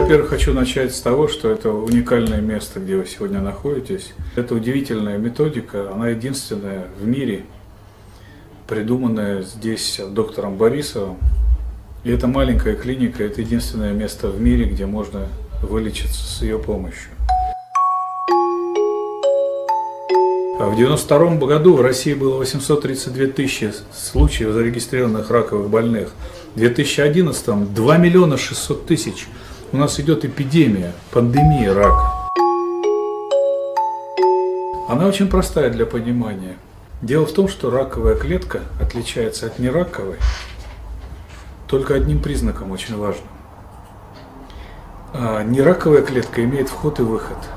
во-первых, хочу начать с того, что это уникальное место, где вы сегодня находитесь. Это удивительная методика, она единственная в мире, придуманная здесь доктором Борисовым. И это маленькая клиника, это единственное место в мире, где можно вылечиться с ее помощью. А в 1992 году в России было 832 тысячи случаев зарегистрированных раковых больных. В 2011 2 миллиона 600 тысяч. У нас идет эпидемия, пандемия рака. Она очень простая для понимания. Дело в том, что раковая клетка отличается от нераковой только одним признаком очень важным. А нераковая клетка имеет вход и выход –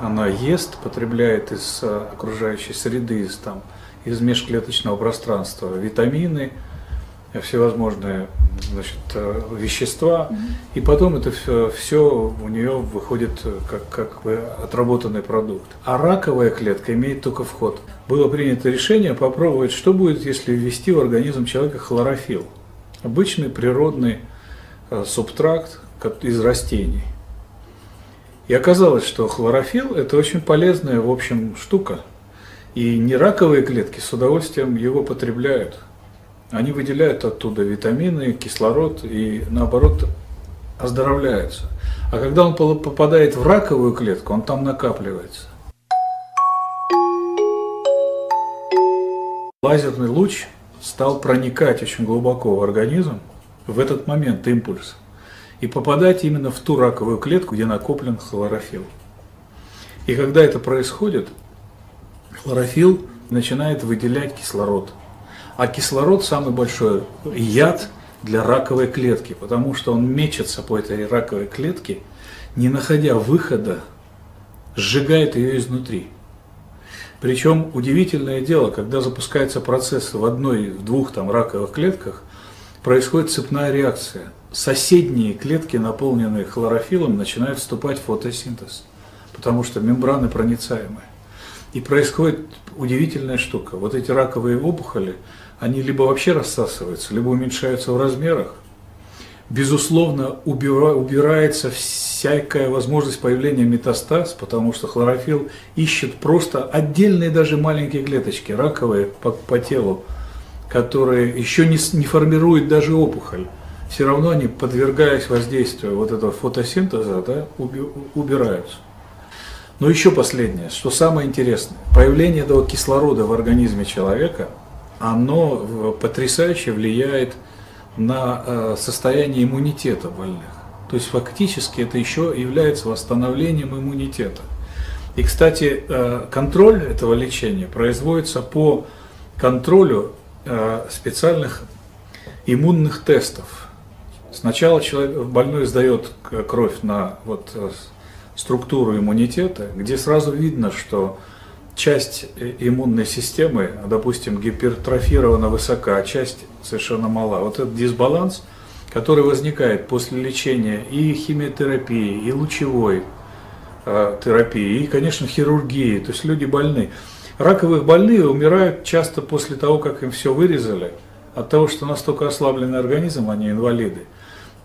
она ест, потребляет из э, окружающей среды, из, там, из межклеточного пространства витамины, всевозможные значит, э, вещества, mm-hmm. и потом это все, все у нее выходит э, как, как бы отработанный продукт. А раковая клетка имеет только вход. Было принято решение попробовать, что будет, если ввести в организм человека хлорофилл. Обычный природный субтракт из растений. И оказалось, что хлорофилл – это очень полезная, в общем, штука. И нераковые клетки с удовольствием его потребляют. Они выделяют оттуда витамины, кислород и, наоборот, оздоровляются. А когда он попадает в раковую клетку, он там накапливается. Лазерный луч стал проникать очень глубоко в организм в этот момент импульс и попадать именно в ту раковую клетку, где накоплен хлорофилл. И когда это происходит, хлорофилл начинает выделять кислород. А кислород самый большой яд для раковой клетки, потому что он мечется по этой раковой клетке, не находя выхода, сжигает ее изнутри. Причем удивительное дело, когда запускается процесс в одной, в двух там раковых клетках, происходит цепная реакция – соседние клетки, наполненные хлорофиллом, начинают вступать в фотосинтез, потому что мембраны проницаемые. И происходит удивительная штука. Вот эти раковые опухоли, они либо вообще рассасываются, либо уменьшаются в размерах. Безусловно, убирается всякая возможность появления метастаз, потому что хлорофилл ищет просто отдельные даже маленькие клеточки, раковые по, по телу, которые еще не, не формируют даже опухоль все равно они, подвергаясь воздействию вот этого фотосинтеза, да, убираются. Но еще последнее, что самое интересное, появление этого кислорода в организме человека, оно потрясающе влияет на э, состояние иммунитета больных. То есть фактически это еще является восстановлением иммунитета. И, кстати, э, контроль этого лечения производится по контролю э, специальных иммунных тестов. Сначала человек, больной сдает кровь на вот, структуру иммунитета, где сразу видно, что часть э, иммунной системы, допустим, гипертрофирована высока, а часть совершенно мала. Вот этот дисбаланс, который возникает после лечения и химиотерапии, и лучевой э, терапии, и, конечно, хирургии. То есть люди больны. Раковых больные умирают часто после того, как им все вырезали, от того, что настолько ослабленный организм, они инвалиды.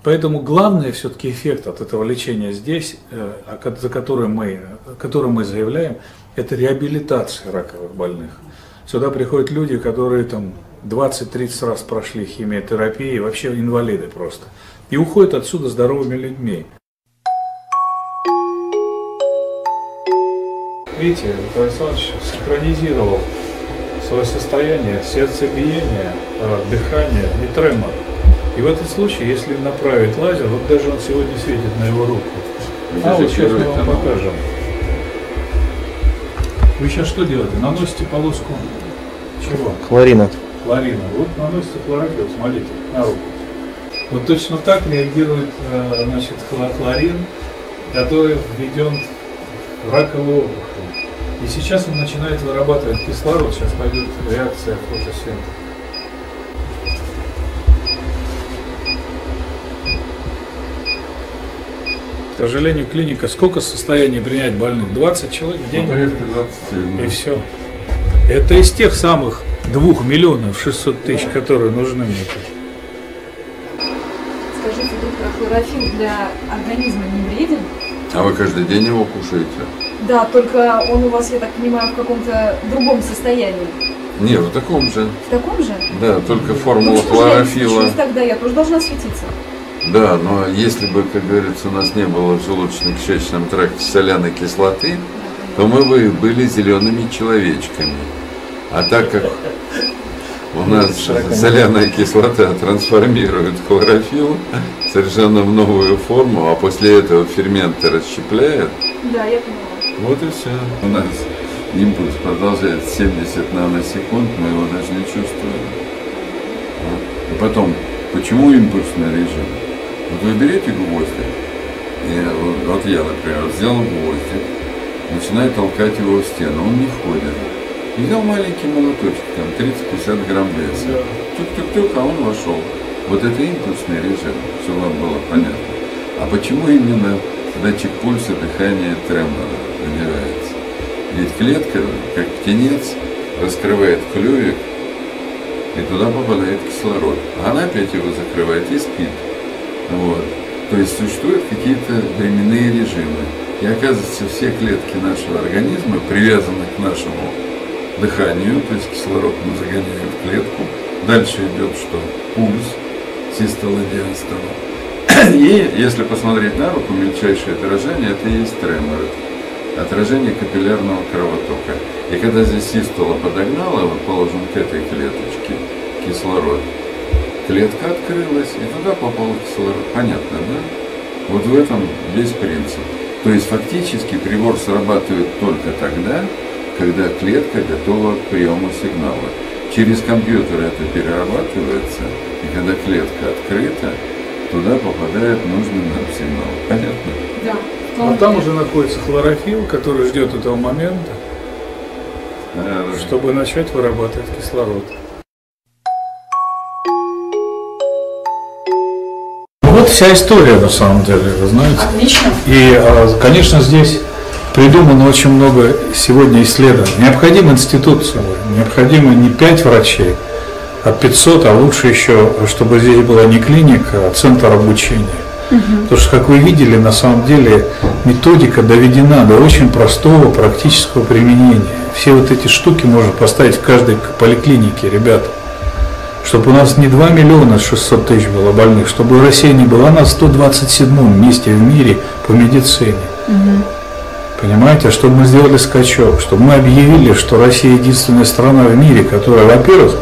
Поэтому главный все-таки эффект от этого лечения здесь, э, за который мы, который мы заявляем, это реабилитация раковых больных. Сюда приходят люди, которые там 20-30 раз прошли химиотерапию, вообще инвалиды просто. И уходят отсюда здоровыми людьми. Видите, Николай Александрович синхронизировал свое состояние, сердцебиение, э, дыхание и тремор. И в этом случае, если направить лазер, вот даже он сегодня светит на его руку. А вот сейчас мы вам покажем. Вы сейчас что делаете? Наносите полоску чего? Хлорина. Хлорина. Вот наносите хлорофилл, смотрите, на руку. Вот точно так реагирует э, значит, хлорин, который введен в раковую опухоль. И сейчас он начинает вырабатывать кислород, сейчас пойдет реакция фотосинтеза. Сожалению, клиника сколько состояний принять больных? 20 человек в день? Ну, И все. Это из тех самых 2 миллионов 600 тысяч, которые нужны мне. Скажите, доктор, хлорофилл для организма не вреден? А вы каждый день его кушаете? Да, только он у вас, я так понимаю, в каком-то другом состоянии. Не, в таком же. В таком же? Да, только Ну формула я хлорофилла. не тогда, я тоже должна светиться. Да, но если бы, как говорится, у нас не было в желудочно-кишечном тракте соляной кислоты, то мы бы были зелеными человечками. А так как у нас соляная кислота трансформирует хлорофилл совершенно в новую форму, а после этого ферменты расщепляет, Да, я поняла. вот и все. У нас импульс продолжает 70 наносекунд, мы его даже не чувствуем. И потом, почему импульсный режим? Вот вы берете гвоздик, и вот, вот я, например, сделал гвоздик, начинаю толкать его в стену, он не входит. И взял маленький молоточек, там 30-50 грамм веса. Тюк-тюк-тюк, а он вошел. Вот это импульсный режим, чтобы вам было понятно. А почему именно датчик пульса, дыхания, тремора надевается? Ведь клетка, как птенец, раскрывает клювик, и туда попадает кислород. А она опять его закрывает и спит. Вот. То есть существуют какие-то временные режимы. И оказывается, все клетки нашего организма привязаны к нашему дыханию, то есть кислород мы загоняем в клетку. Дальше идет что? Пульс, систола, диастола. И если посмотреть на руку, мельчайшее отражение, это и есть тремор. Отражение капиллярного кровотока. И когда здесь систола подогнала, вот положим к этой клеточке кислород, клетка открылась, и туда попал кислород. Понятно, да? Вот в этом весь принцип. То есть фактически прибор срабатывает только тогда, когда клетка готова к приему сигнала. Через компьютер это перерабатывается, и когда клетка открыта, туда попадает нужный нам сигнал. Понятно? Да. А там уже находится хлорофилл, который ждет этого момента, Да, чтобы начать вырабатывать кислород. Вот вся история на самом деле, вы знаете. Отлично. И, а, конечно, здесь придумано очень много сегодня исследований. Необходим институт целый, необходимо не 5 врачей, а 500, а лучше еще, чтобы здесь была не клиника, а центр обучения. Потому что, как вы видели, на самом деле методика доведена до очень простого практического применения. Все вот эти штуки можно поставить в каждой поликлинике, ребята. Чтобы у нас не 2 миллиона 600 тысяч было больных, чтобы Россия не была на 127 месте в мире по медицине. Понимаете, а чтобы мы сделали скачок, чтобы мы объявили, что Россия единственная страна в мире, которая, во-первых,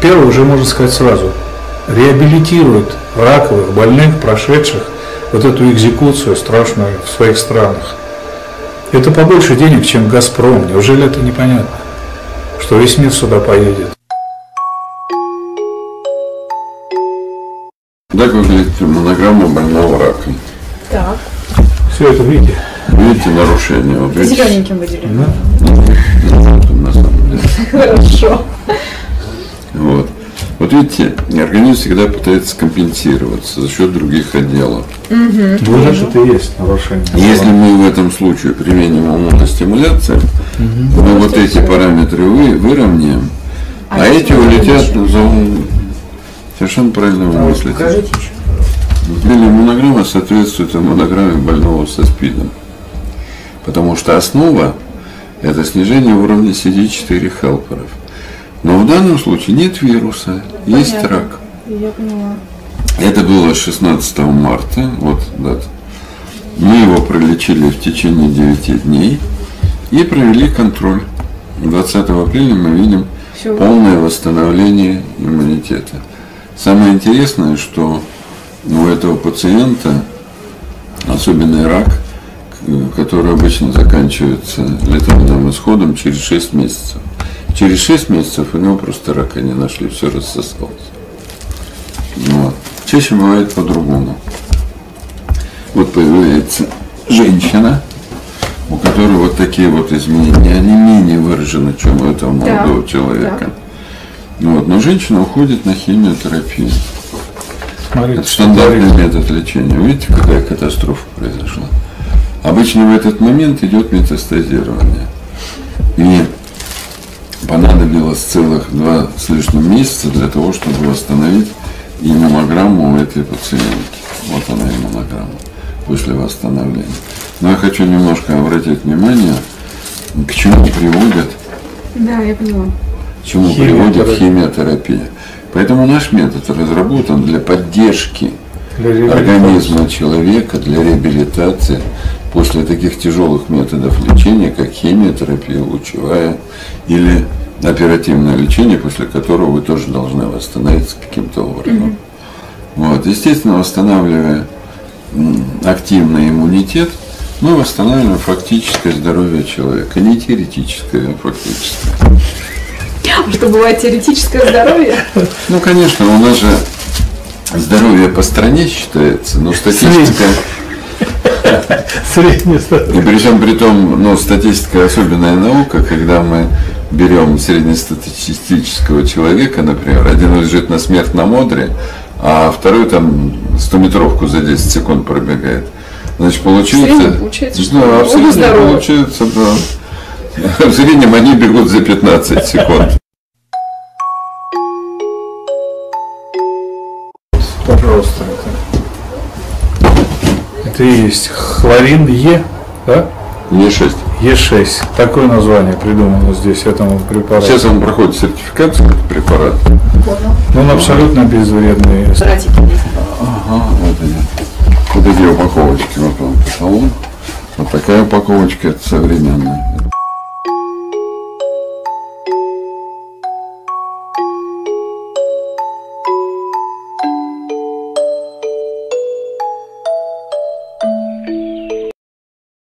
первое уже можно сказать сразу, реабилитирует раковых больных, прошедших вот эту экзекуцию страшную в своих странах. Это побольше денег, чем Газпром. Неужели это непонятно? Что весь мир сюда поедет. Так выглядит монограмма больного раком. Так. Все это видите? Видите нарушение? Вот видите? Зелененьким выделили. Да? Ну, на самом деле. Хорошо. Вот. Вот видите, организм всегда пытается компенсироваться за счет других отделов. Вот это это и есть нарушение. Если мы в этом случае применим иммуностимуляцию, мы вот эти параметры вы, выровняем, а, А эти улетят еще? Совершенно правильно вы мыслите. Покажите еще. Или монограмма соответствует монограмме больного со СПИДом. Потому что основа – это снижение уровня CD4 хелперов. Но в данном случае нет вируса, есть Понятно. рак. Я поняла. Это было 16 марта, вот дата. Мы его пролечили в течение 9 дней и провели контроль. 20 апреля мы видим Всё. полное восстановление иммунитета. Самое интересное, что у этого пациента особенный рак, который обычно заканчивается летальным исходом через 6 месяцев. Через 6 месяцев у него просто рака не нашли, все рассосалось. Вот. Чаще бывает по-другому. Вот появляется женщина, у которой вот такие вот изменения, они менее выражены, чем у этого молодого человека. Вот. Но женщина уходит на химиотерапию. Смотрите, Это стандартный метод лечения. Видите, какая катастрофа произошла? Обычно в этот момент идет метастазирование. И понадобилось целых два с лишним месяца для того, чтобы восстановить и маммограмму у этой пациентки. Вот она иммунограмма после восстановления. Но я хочу немножко обратить внимание, к чему приводят, Да, я поняла. К чему приводит химиотерапия. Поэтому наш метод разработан для поддержки Для организма человека, для реабилитации после таких тяжелых методов лечения, как химиотерапия, лучевая или оперативное лечение, после которого вы тоже должны восстановиться каким-то образом. Вот. Естественно, восстанавливая активный иммунитет, мы восстанавливаем фактическое здоровье человека, не теоретическое, а фактическое. А что бывает теоретическое здоровье? Ну, конечно, у нас же здоровье по стране считается, но статистика, статус. и причем при том, ну, статистика особенная наука, когда мы берем среднестатистического человека, например, один лежит на смертном одре, а второй там 100-метровку за 10 секунд пробегает. Значит, получается... получается, что в среднем здоровы. получается, да. В среднем они бегут за 15 секунд. Пожалуйста. Это, это и есть хлорин Е, да? Е6. Е6. Такое название придумано здесь этому препарату. Сейчас он проходит сертификацию, этот препарат. Понял. Но он абсолютно безвредный. Братики есть. Ага, вот они. Вот эти упаковочки вот по талону. Вот такая упаковочка, это современная.